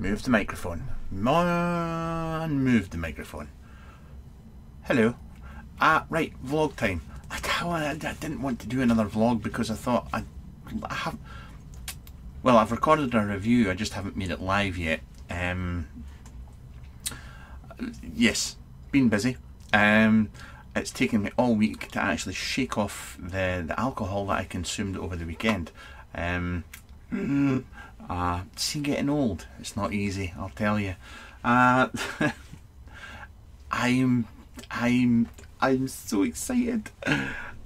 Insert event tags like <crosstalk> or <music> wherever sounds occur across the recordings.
Move the microphone. Man, move the microphone. Hello. Ah, right, vlog time. I, I didn't want to do another vlog because I thought I, I have. Well, I've recorded a review. I just haven't made it live yet. Um, yes, been busy. Um, it's taken me all week to actually shake off the, the alcohol that I consumed over the weekend. Um, <clears throat> uh, see, getting old, it's not easy, I'll tell you. Uh, <laughs> I'm, I'm, I'm so excited.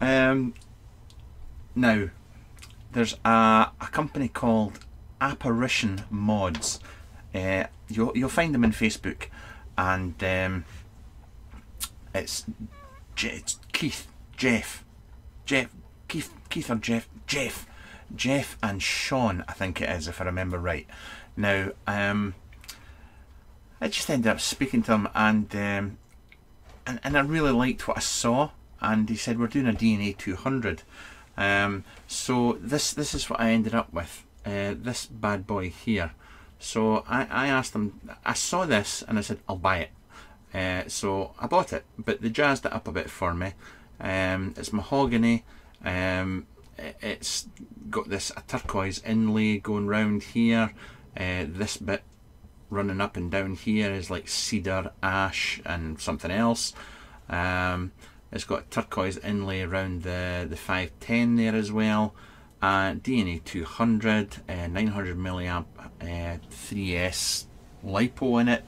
Um, now, there's a, a company called Apparition Mods. Uh, you'll, you'll find them in Facebook, and um, it's it's Keith, Jeff, Jeff, Keith, Keith or Jeff, Jeff, Jeff and Sean, I think it is, if I remember right. Now, um, I just ended up speaking to him, and um, and and I really liked what I saw. And he said we're doing a DNA 200. Um, so this this is what I ended up with. Uh, this bad boy here. So I, I asked him. I saw this and I said I'll buy it. Uh, so I bought it, but they jazzed it up a bit for me. Um, it's mahogany. Um, it's got this a turquoise inlay going round here. Uh, this bit running up and down here is like cedar, ash, and something else. Um, it's got turquoise inlay around the the 510 there as well. Uh, DNA 200, uh, 900 milliamp uh, 3S lipo in it,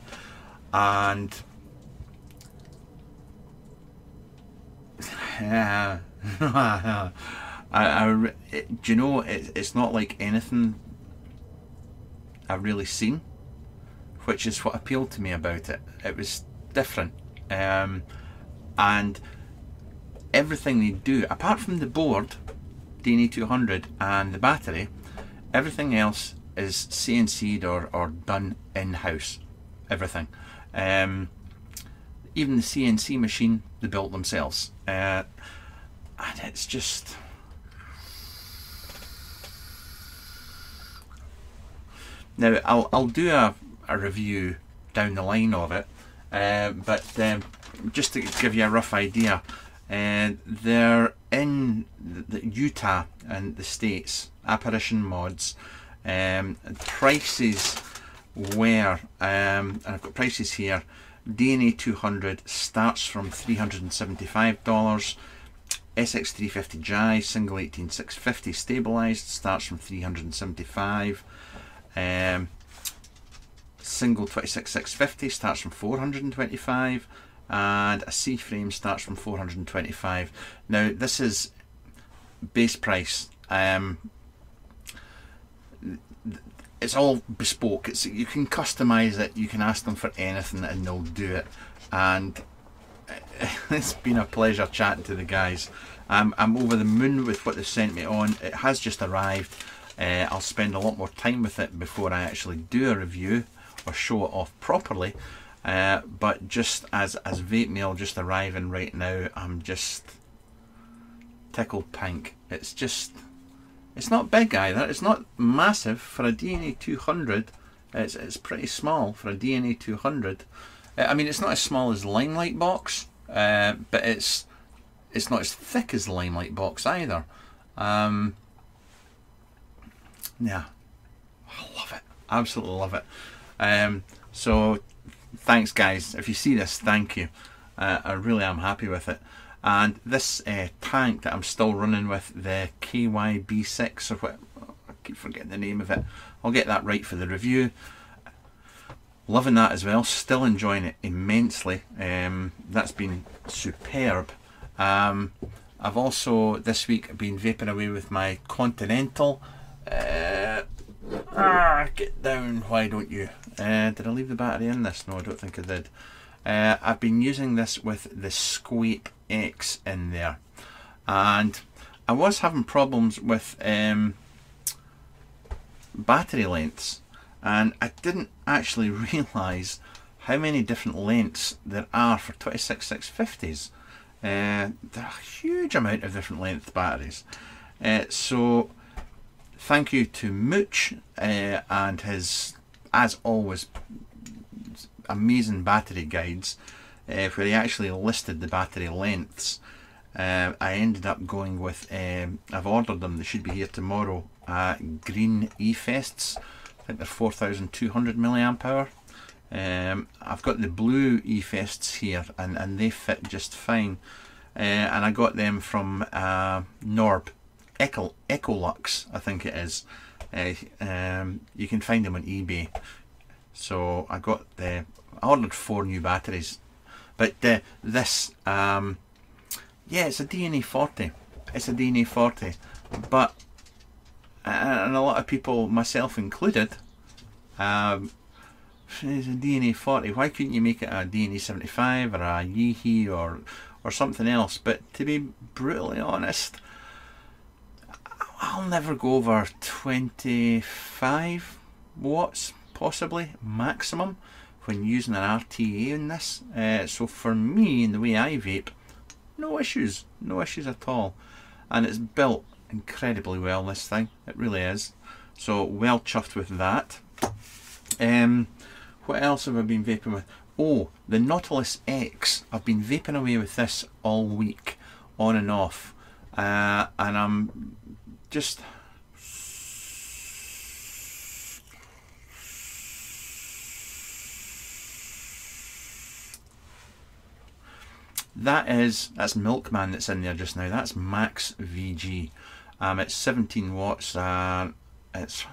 and Yeah. <laughs> <laughs> I, I, it, do you know, it, it's not like anything I've really seen, which is what appealed to me about it. It was different. Um, and everything they do, apart from the board, DNA 200, and the battery, everything else is CNC'd or, or done in house. Everything. Um, even the CNC machine they built themselves. Uh, and it's just. Now, I'll, I'll do a, a review down the line of it, uh, but um, just to give you a rough idea, uh, they're in the, the Utah and the States, apparition mods. Um, prices were, um, I've got prices here, DNA 200 starts from $375. SX350J single 18650 stabilized starts from 375. Um, single 26650 starts from 425 and a C frame starts from 425. Now this is base price. Um, it's all bespoke. It's you can customize it. You can ask them for anything and they'll do it. And <laughs> it's been a pleasure chatting to the guys. I'm I'm over the moon with what they sent me on. It has just arrived. Uh, I'll spend a lot more time with it before I actually do a review or show it off properly. Uh, but just as as vape mail just arriving right now, I'm just tickled pink. It's just it's not big either. It's not massive for a DNA 200. It's, it's pretty small for a DNA 200. Uh, I mean, it's not as small as Limelight box, uh, but it's it's not as thick as Limelight box either. Um, yeah, I love it. Absolutely love it. Um, so, thanks, guys. If you see this, thank you. Uh, I really am happy with it. And this uh, tank that I'm still running with, the KYB6 or what, I keep forgetting the name of it. I'll get that right for the review. Loving that as well, still enjoying it immensely. Um, that's been superb. Um, I've also this week been vaping away with my Continental. Uh, ah, get down, why don't you? Uh, did I leave the battery in this? No, I don't think I did. Uh, I've been using this with the Squape X in there. And I was having problems with um, battery lengths. And I didn't actually <laughs> realise how many different lengths there are for 26650s. Uh, there are a huge amount of different length batteries. Uh, so thank you to Mooch uh, and his as always, amazing battery guides uh, where he actually listed the battery lengths. Uh, I ended up going with, um, I've ordered them, they should be here tomorrow, uh, green eFests. I think they're 4200 milliamp hour. Um, I've got the blue eFests here and, and they fit just fine. Uh, and I got them from uh, Norb, Echo, Ecolux, I think it is. Uh, um, you can find them on eBay. So I got the, I ordered four new batteries. But uh, this, um, yeah, it's a DNA 40. It's a DNA 40. But, and a lot of people, myself included, um, it's a DNA 40. Why couldn't you make it a DNA 75 or a Yihi or or something else? But to be brutally honest, I'll never go over 25 watts, possibly maximum, when using an RTA in this. Uh, so for me, in the way I vape, no issues, no issues at all. And it's built incredibly well. This thing, it really is. So well chuffed with that. Um, what else have I been vaping with? Oh, the Nautilus X. I've been vaping away with this all week, on and off. Uh, and I'm just... That is, that's Milkman that's in there just now. That's Max VG. Um, it's 17 watts. Uh, it's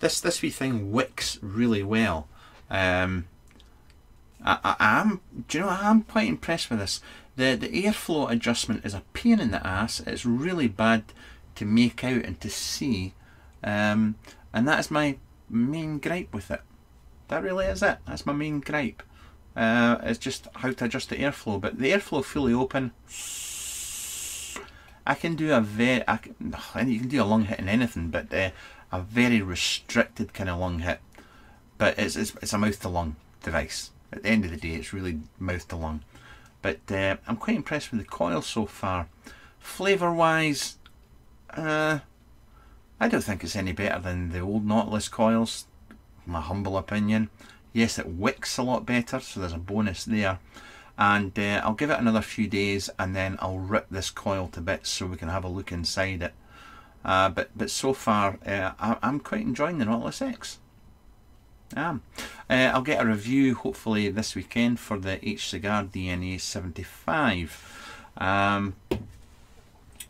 this this wee thing wicks really well. Um, I, I, am, do you know, I am quite impressed with this. The the airflow adjustment is a pain in the ass. It's really bad to make out and to see, um, and that is my main gripe with it. That really is it. That's my main gripe. Uh, it's just how to adjust the airflow. But the airflow fully open. I can do a very, I can, <sighs> you can do a long hit in anything, but uh, a very restricted kind of lung hit, but it's, it's, it's a mouth to lung device. At the end of the day, it's really mouth to lung. But uh, I'm quite impressed with the coil so far. Flavour wise, uh, I don't think it's any better than the old Nautilus coils, my humble opinion. Yes, it wicks a lot better, so there's a bonus there. And uh, I'll give it another few days and then I'll rip this coil to bits so we can have a look inside it. Uh, but but so far, uh, I, am quite enjoying the Nautilus X. Um, uh, I'll get a review hopefully this weekend for the H Cigar DNA 75. Um,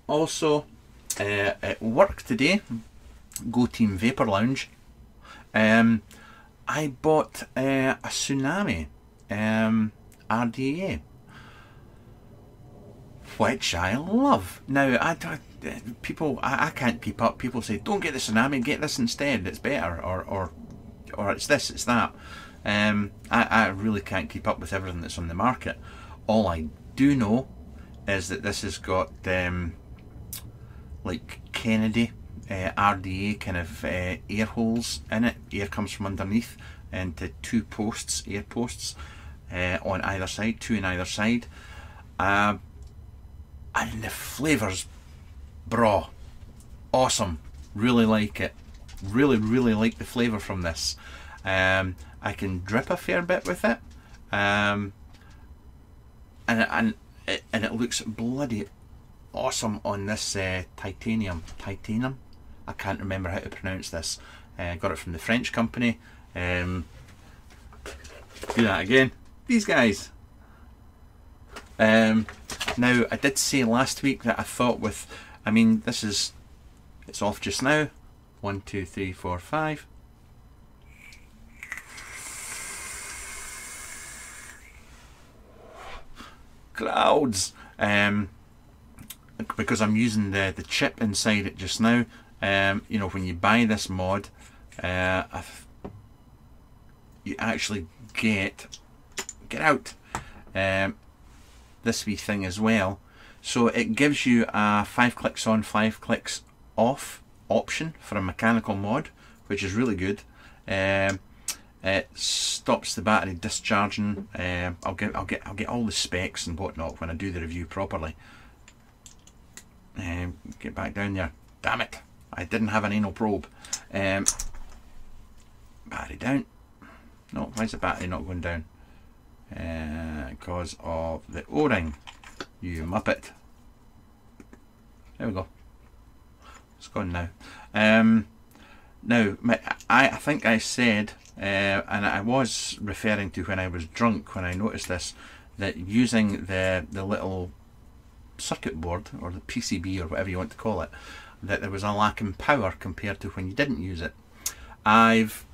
also, uh, at work today, Go Team Vapor Lounge, um, I bought uh, a Tsunami um, RDA which I love. Now, I, I people, I, I, can't keep up. People say, "Don't get the tsunami, get this instead. It's better," or or or it's this, it's that. Um, I, I really can't keep up with everything that's on the market. All I do know is that this has got um, like Kennedy uh, RDA kind of uh, air holes in it. Air comes from underneath into two posts, air posts uh, on either side, two on either side. Uh, and the flavours, bra, awesome. Really like it. Really, really like the flavour from this. Um, I can drip a fair bit with it, um, and and it, and it looks bloody awesome on this uh, titanium. Titanium. I can't remember how to pronounce this. I uh, got it from the French company. Um, do that again. These guys. Um, now, I did say last week that I thought with, I mean, this is, it's off just now. One, two, three, four, five. Clouds! Um, because I'm using the, the chip inside it just now. Um, you know, when you buy this mod, uh, you actually get, get out. Um, this wee thing as well. So it gives you a five clicks on, five clicks off option for a mechanical mod, which is really good. Um, It stops the battery discharging. Uh, I'll get I'll get I'll get all the specs and whatnot when I do the review properly. Um, get back down there. Damn it! I didn't have an anal probe. Um, battery down. No, why is the battery not going down? Uh, because of the O-ring. You muppet. There we go. It's gone now. Um, now, my, I, I think I said, uh, and I was referring to when I was drunk when I noticed this, that using the the little circuit board or the PCB or whatever you want to call it, that there was a lack in power compared to when you didn't use it. I've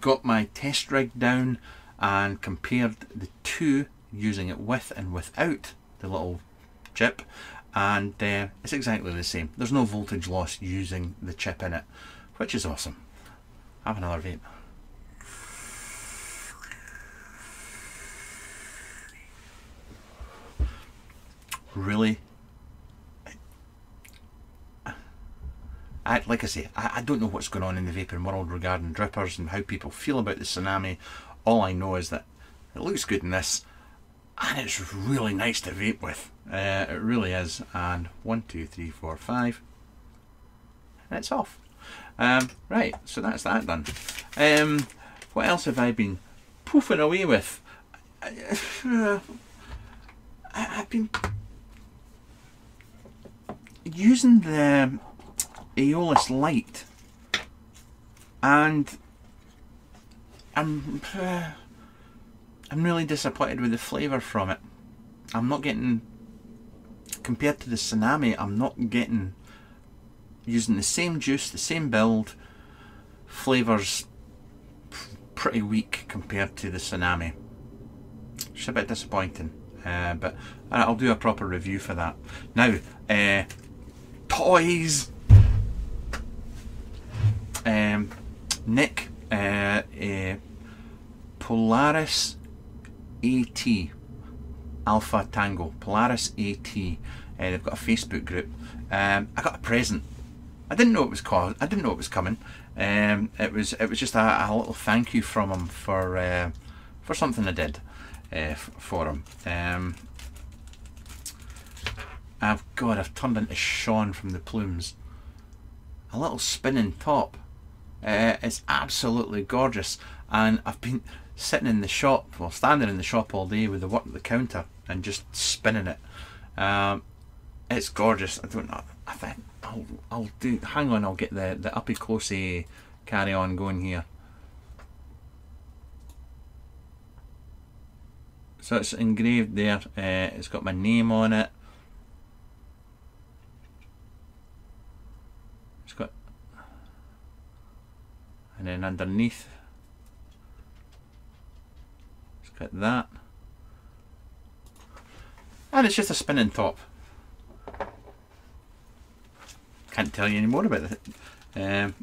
got my test rig down and compared the two using it with and without the little chip and uh, it's exactly the same. There's no voltage loss using the chip in it, which is awesome. Have another vape. Really I, like I say, I, I don't know what's going on in the vaping world regarding drippers and how people feel about the tsunami. All I know is that it looks good in this, and it's really nice to vape with. Uh, it really is. And one, two, three, four, five, and it's off. Um, right, so that's that done. Um, what else have I been poofing away with? I, I've been using the Aeolus Light and I'm uh, I'm really disappointed with the flavour from it. I'm not getting compared to the tsunami I'm not getting using the same juice, the same build, flavours pretty weak compared to the tsunami. It's a bit disappointing, uh, but I'll do a proper review for that. Now, uh, toys um, Nick uh, uh, Polaris AT Alpha Tango Polaris AT. Uh, they've got a Facebook group. Um, I got a present. I didn't know it was called. I didn't know it was coming. Um, it was it was just a, a little thank you from him for uh, for something I did uh, for him. Um, I've God, I've turned into Sean from the Plumes. A little spinning top. Uh, it's absolutely gorgeous, and I've been sitting in the shop, or standing in the shop all day with the work at the counter and just spinning it. Um, it's gorgeous. I don't know. I think I'll I'll do. Hang on, I'll get the the uppy closey carry on going here. So it's engraved there. Uh, it's got my name on it. It's got, and then underneath it's that. And it's just a spinning top. Can't tell you any more about it. Um,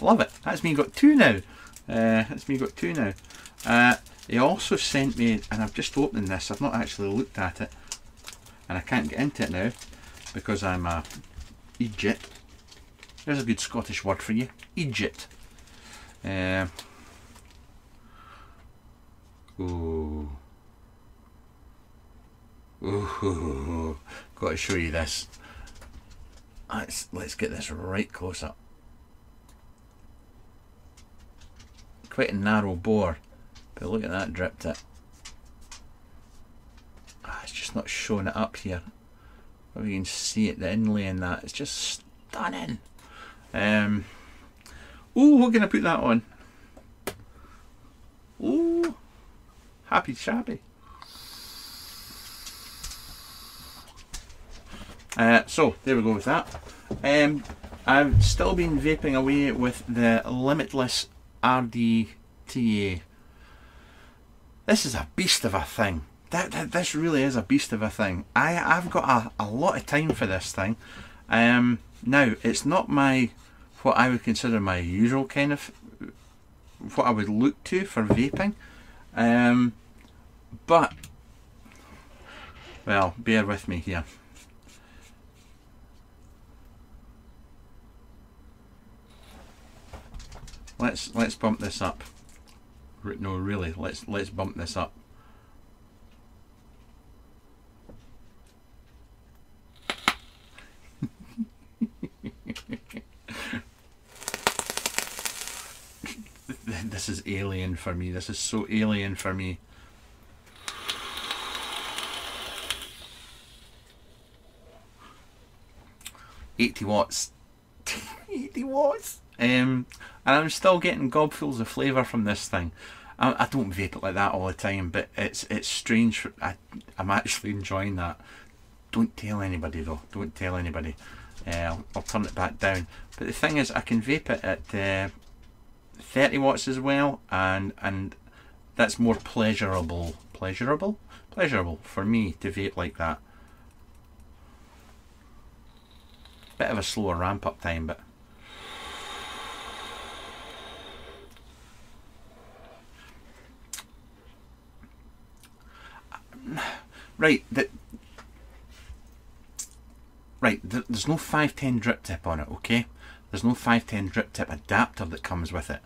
love it. That's me got two now. Uh, that's me got two now. Uh, he also sent me and I've just opened this I've not actually looked at it and I can't get into it now because I'm a Egypt. There's a good Scottish word for you Egypt. Uh, ooh. Ooh, <laughs> got to show you this. Let's let's get this right close up. Quite a narrow bore, but look at that drip tip. Ah, it's just not showing it up here. But you can see it, the inlay in that, it's just stunning. Um, Ooh, we're going to put that on. Ooh, happy shabby. Uh, so, there we go with that. Um, I've still been vaping away with the Limitless RDTA. This is a beast of a thing. That, that, this really is a beast of a thing. I, I've got a, a lot of time for this thing. Um, now, it's not my what I would consider my usual kind of what I would look to for vaping. Um, but, well, bear with me here. Let's let's bump this up. No, really, let's let's bump this up. <laughs> this is alien for me. This is so alien for me. Eighty watts. <laughs> Eighty watts. Um, and I'm still getting gobfuls of flavour from this thing. I, I, don't vape it like that all the time, but it's it's strange. I, I'm actually enjoying that. Don't tell anybody though. Don't tell anybody. Uh, I'll, I'll, turn it back down. But the thing is, I can vape it at uh, 30 watts as well, and and that's more pleasurable. Pleasurable? Pleasurable for me to vape like that. Bit of a slower ramp up time, but right, right, there's no 510 drip tip on it, okay? There's no 510 drip tip adapter that comes with it.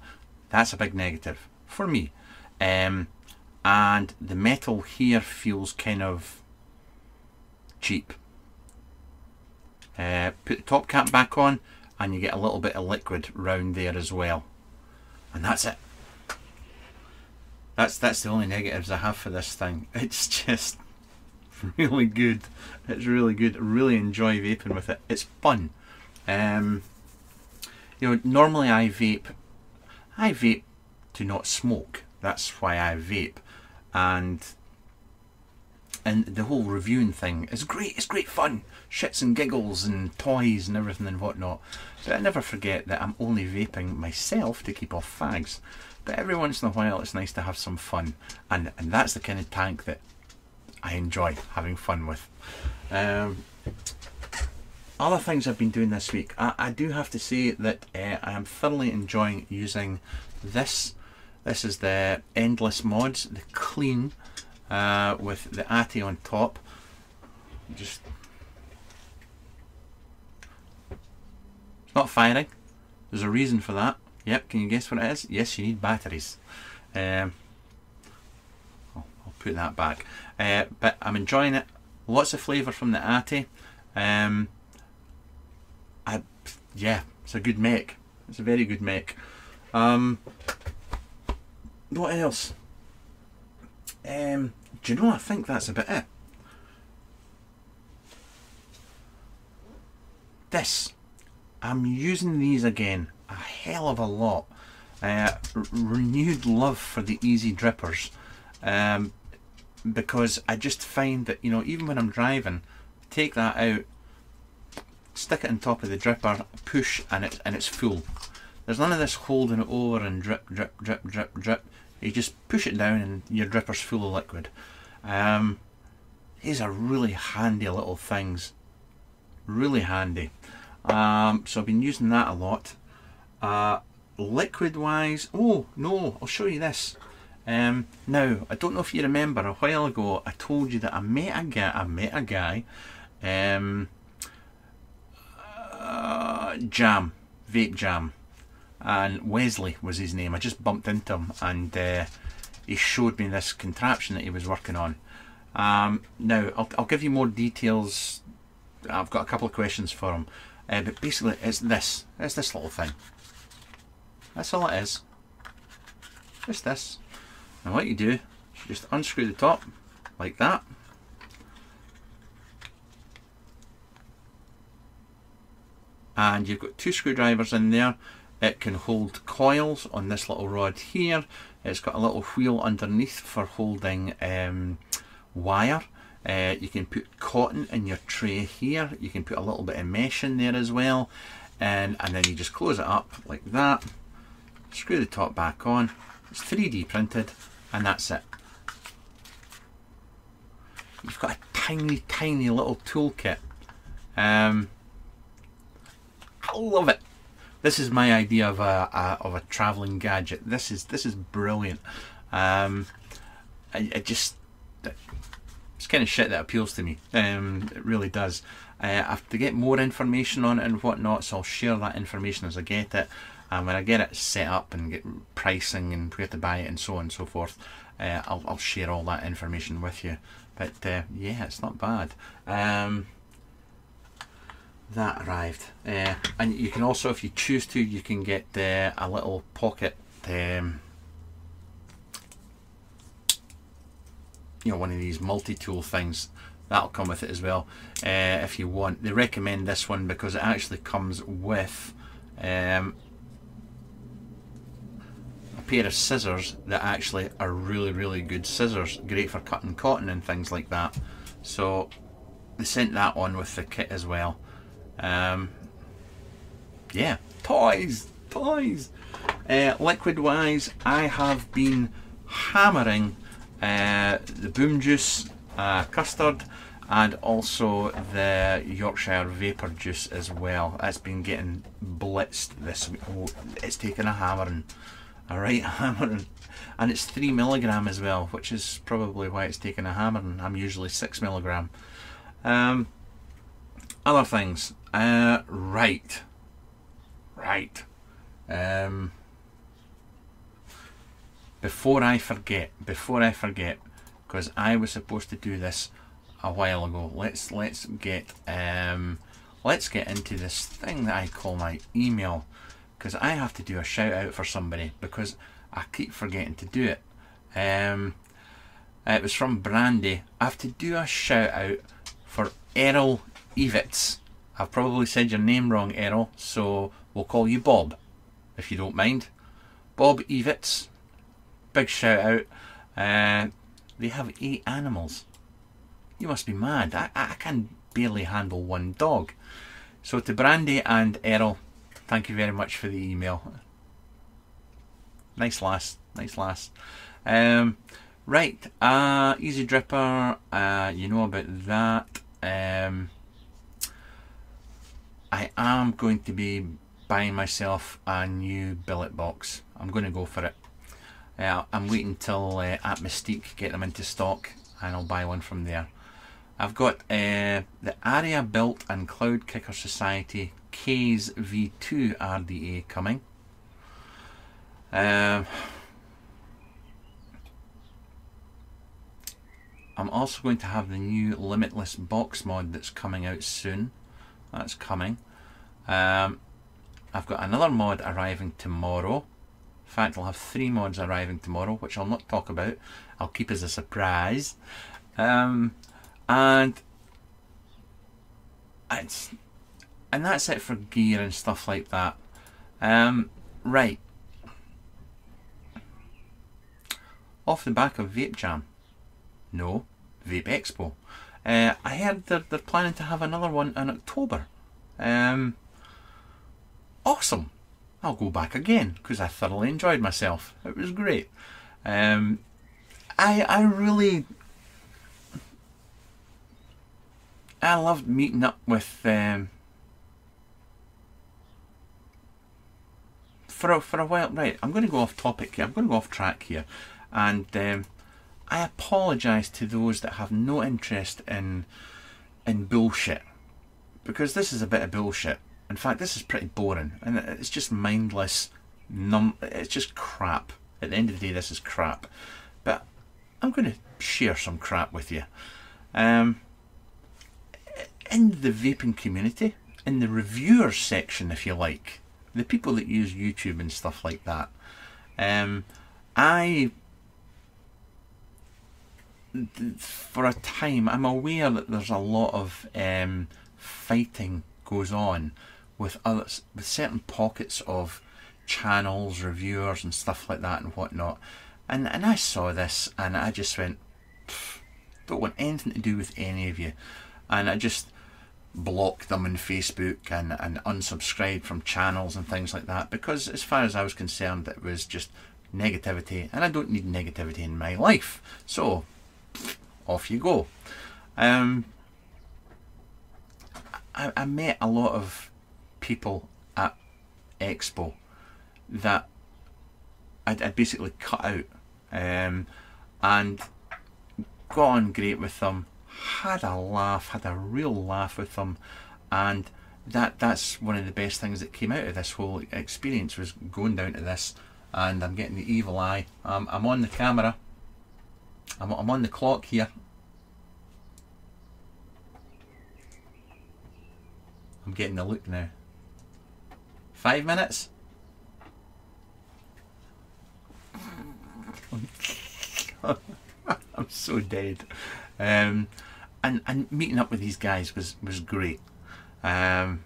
That's a big negative for me. Um, and the metal here feels kind of cheap. Uh, put the top cap back on and you get a little bit of liquid round there as well. And that's it. That's that's the only negatives I have for this thing. <laughs> It's just really good. It's really good. I really enjoy vaping with it. It's fun. Um, you know, normally I vape. I vape to not smoke. That's why I vape, and and the whole reviewing thing is great. It's great fun, shits and giggles and toys and everything and whatnot. But I never forget that I'm only vaping myself to keep off fags. But every once in a while, it's nice to have some fun, and and that's the kind of tank that I enjoy having fun with. Um, other things I've been doing this week, I, I do have to say that uh, I am thoroughly enjoying using this. This is the Endless Mods, the clean, uh, with the ATI on top. Just it's not firing. There's a reason for that. Yep, can you guess what it is? Yes, you need batteries. Um, I'll, put that back. Uh, but I'm enjoying it. Lots of flavour from the Ati. Um, I, yeah, it's a good make. It's a very good make. Um, what else? Um, do you know? I think that's about it. This, I'm using these again a hell of a lot. Uh, renewed love for the easy drippers. Um, because I just find that you know even when I'm driving, take that out, stick it on top of the dripper, push, and it's and it's full. There's none of this holding it over and drip, drip, drip, drip, drip. You just push it down and your dripper's full of liquid. Um, these are really handy little things. Really handy. Um, so I've been using that a lot. Uh, liquid wise, oh no, I'll show you this. Um, now, I don't know if you remember, a while ago I told you that I met a guy, I met a guy, um, uh, Jam, Vape Jam, and Wesley was his name. I just bumped into him and uh, he showed me this contraption that he was working on. Um, now, I'll, I'll, give you more details. I've got a couple of questions for him. Uh, but basically, it's this. It's this little thing. That's all it is. Just this. And what you do, you just unscrew the top like that. And you've got two screwdrivers in there. It can hold coils on this little rod here. It's got a little wheel underneath for holding um, wire. Uh, you can put cotton in your tray here. You can put a little bit of mesh in there as well. And, and then you just close it up like that. Screw the top back on. It's 3D printed and that's it. You've got a tiny, tiny little toolkit. Um, I love it. This is my idea of a, a of a traveling gadget. This is this is brilliant. Um, I, I just it's kind of shit that appeals to me. Um, it really does. Uh, I have to get more information on it and whatnot, so I'll share that information as I get it. And when I get it set up and get pricing and where to buy it and so on and so forth, uh, I'll, I'll share all that information with you. But uh, yeah, it's not bad. Um, that arrived. Uh, and you can also, if you choose to, you can get uh, a little pocket. Um, you know, one of these multi-tool things that'll come with it as well uh, if you want they recommend this one because it actually comes with um, a pair of scissors that actually are really really good scissors great for cutting cotton and things like that so they sent that on with the kit as well um, yeah toys toys uh, liquid wise I have been hammering uh, the boom juice uh, custard and also the Yorkshire Vapor Juice as well. It's been getting blitzed this week. Oh, it's taken a hammering, a right <laughs> hammering. And it's 3 milligram as well, which is probably why it's taken a hammering. I'm usually 6 milligram. Um, other things. Uh, right. Right. Um, before I forget, before I forget, because I was supposed to do this a while ago. Let's let's get um, let's get into this thing that I call my email, because I have to do a shout out for somebody because I keep forgetting to do it. Um, it was from Brandy. I have to do a shout out for Errol Evitz. I've probably said your name wrong, Errol, so we'll call you Bob, if you don't mind. Bob Evitz, big shout out. Uh, they have eight animals. You must be mad. I, I can barely handle one dog. So to Brandy and Errol, thank you very much for the email. Nice lass, nice lass. Um, right, uh, Easy Dripper, uh, you know about that. Um, I am going to be buying myself a new billet box. I'm going to go for it. Uh, I'm waiting till uh, at Mystique get them into stock and I'll buy one from there. I've got uh, the Area Built and Cloud Kicker Society K's V2 RDA coming. Um, I'm also going to have the new Limitless box mod that's coming out soon. That's coming. Um, I've got another mod arriving tomorrow. In fact, I'll have three mods arriving tomorrow, which I'll not talk about. I'll keep as a surprise. Um, and it's and that's it for gear and stuff like that. Um, right. Off the back of Vape Jam. No, Vape Expo. Uh, I heard they're, they're planning to have another one in October. Um, awesome. I'll go back again because I thoroughly enjoyed myself. It was great. Um, I I really I loved meeting up with um, for a, for a while. Right, I'm going to go off topic here. I'm going to go off track here, and um, I apologise to those that have no interest in in bullshit because this is a bit of bullshit. In fact, this is pretty boring and it's just mindless. Num, it's just crap. At the end of the day, this is crap. But I'm going to share some crap with you. Um, in the vaping community, in the reviewers section, if you like, the people that use YouTube and stuff like that, um, I, for a time, I'm aware that there's a lot of um, fighting goes on with others, with certain pockets of channels, reviewers, and stuff like that, and whatnot. And and I saw this, and I just went, don't want anything to do with any of you, and I just blocked them on Facebook and and unsubscribed from channels and things like that because, as far as I was concerned, it was just negativity, and I don't need negativity in my life. So off you go. Um, I, I met a lot of people at Expo that I'd, I'd basically cut out um, and got on great with them, had a laugh, had a real laugh with them, and that that's one of the best things that came out of this whole experience was going down to this and I'm getting the evil eye. Um, I'm on the camera. I'm, I'm on the clock here. I'm getting the look now. Five minutes? <laughs> I'm so dead. Um, and and meeting up with these guys was was great. Um,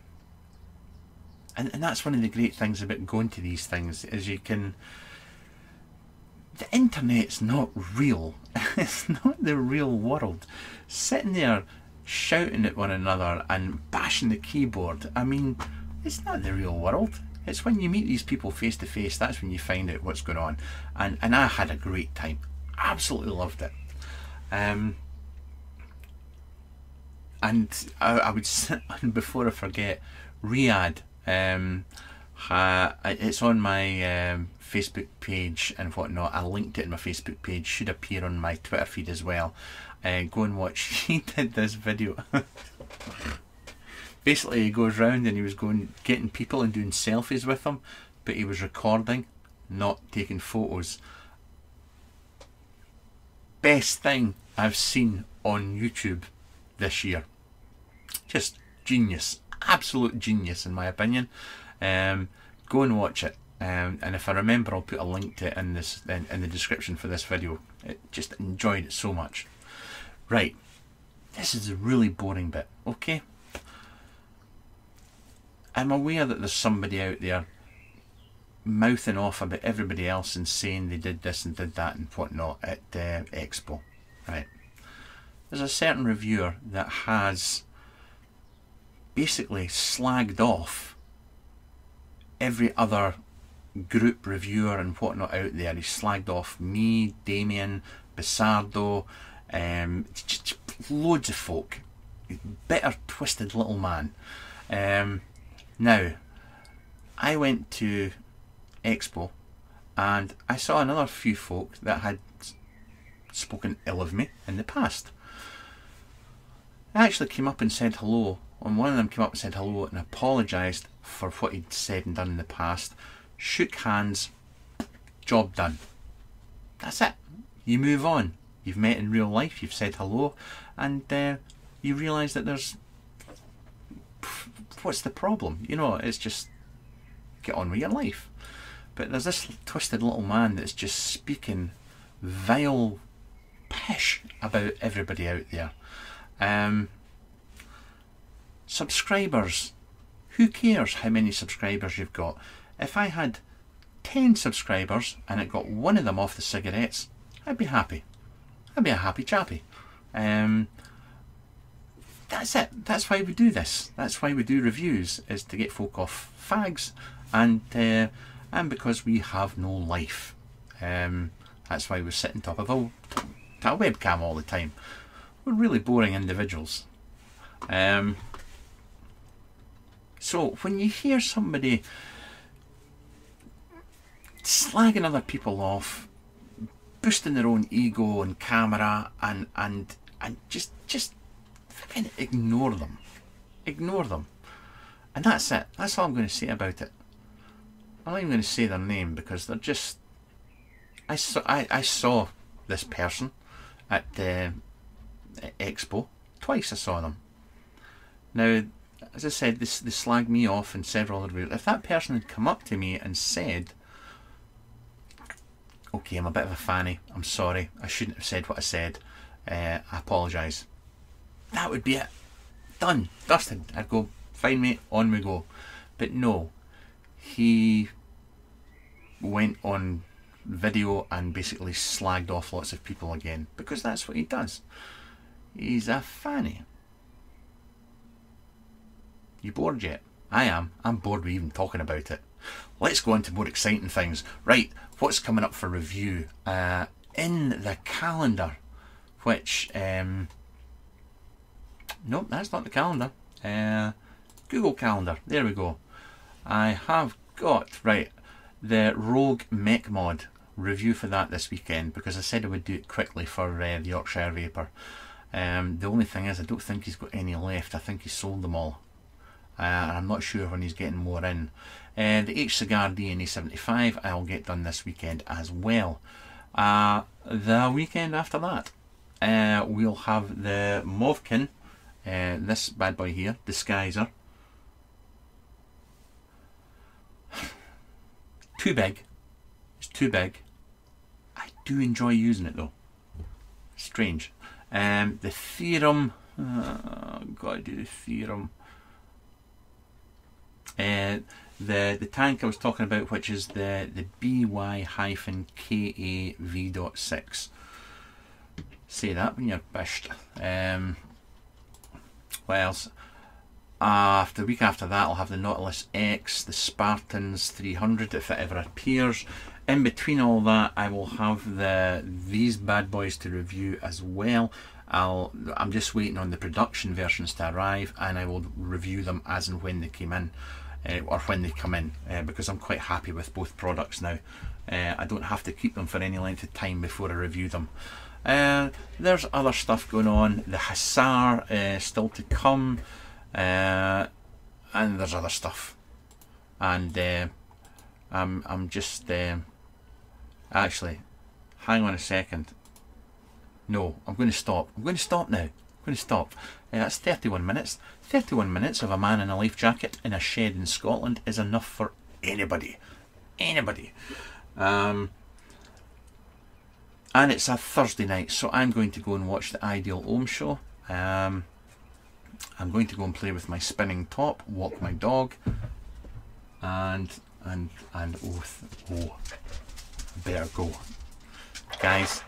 and and that's one of the great things about going to these things is you can. The internet's not real. <laughs> it's not the real world. Sitting there shouting at one another and bashing the keyboard. I mean, it's not the real world. It's when you meet these people face to face that's when you find out what's going on. And and I had a great time. Absolutely loved it. Um, and I, I would <laughs> before I forget, Riyadh. Um, uh, it's on my um, Facebook page and whatnot. I linked it in my Facebook page. Should appear on my Twitter feed as well. Uh, go and watch. <laughs> He did this video. <laughs> Basically, he goes round and he was going getting people and doing selfies with them, but he was recording, not taking photos. Best thing I've seen on YouTube this year just genius, absolute genius in my opinion. Um, go and watch it. Um, and if I remember, I'll put a link to it in this in, in the description for this video. It, just enjoyed it so much. Right, this is a really boring bit. Okay, I'm aware that there's somebody out there mouthing off about everybody else and saying they did this and did that and whatnot at uh, Expo. Right, there's a certain reviewer that has basically slagged off every other group reviewer and whatnot out there. He slagged off me, Damien, Bissardo, um, loads of folk. Bitter, twisted little man. Um, now, I went to Expo and I saw another few folk that had spoken ill of me in the past. I actually came up and said hello and one of them came up and said hello and apologised for what he'd said and done in the past, shook hands, job done. That's it. You move on. You've met in real life, you've said hello, and uh, you realise that there's. What's the problem? You know, it's just get on with your life. But there's this twisted little man that's just speaking vile pish about everybody out there. Um, subscribers. Who cares how many subscribers you've got? If I had 10 subscribers and it got one of them off the cigarettes, I'd be happy. I'd be a happy chappy. Um, that's it. That's why we do this. That's why we do reviews, is to get folk off fags and uh, and because we have no life. Um, that's why we sit on top of a, a webcam all the time. We're really boring individuals. Um, so when you hear somebody slagging other people off, boosting their own ego and camera and and and just just fucking ignore them. Ignore them. And that's it. That's all I'm going to say about it. I'm not even going to say their name because they're just. I saw I, I saw this person at the uh, expo twice. I saw them. Now as I said, this they slagged me off and several other If that person had come up to me and said, "Okay, I'm a bit of a fanny. I'm sorry. I shouldn't have said what I said. Uh, I apologise," that would be it. Done, dusted. I'd go, "Fine, mate. On we go." But no, he went on video and basically slagged off lots of people again because that's what he does. He's a fanny. You bored yet? I am. I'm bored with even talking about it. Let's go on to more exciting things. Right, what's coming up for review? Uh, in the calendar, which, um, nope, that's not the calendar. Uh, Google Calendar, there we go. I have got, right, the Rogue Mech Mod review for that this weekend because I said I would do it quickly for uh, the Yorkshire Vapor. Um, the only thing is, I don't think he's got any left. I think he sold them all. Uh, and I'm not sure when he's getting more in. Uh, the H Cigar DNA 75 I'll get done this weekend as well. Uh, the weekend after that, uh, we'll have the Movkin, uh, this bad boy here, Disguiser. <sighs> too big. It's too big. I do enjoy using it though. Strange. Um, the Theorem. Uh, gotta do the Theorem. Uh, the the tank I was talking about, which is the the BY-KA V.6. Say that when you're bished. Um, what else? after the week after that, I'll have the Nautilus X, the Spartans 300 if it ever appears. In between all that, I will have the these bad boys to review as well. I'll I'm just waiting on the production versions to arrive, and I will review them as and when they came in, uh, or when they come in, uh, because I'm quite happy with both products now. Uh, I don't have to keep them for any length of time before I review them. Uh, there's other stuff going on. The Hussar uh, still to come. Uh, and there's other stuff. And I'm, I'm just, actually, hang on a second. No, I'm going to stop. I'm going to stop now. I'm going to stop. That's 31 minutes. 31 minutes of a man in a life jacket in a shed in Scotland is enough for anybody. Anybody. Um, and it's a Thursday night, so I'm going to go and watch the Ideal Ohm show. Um, I'm going to go and play with my spinning top, walk my dog, and and and oh, oh better go, guys.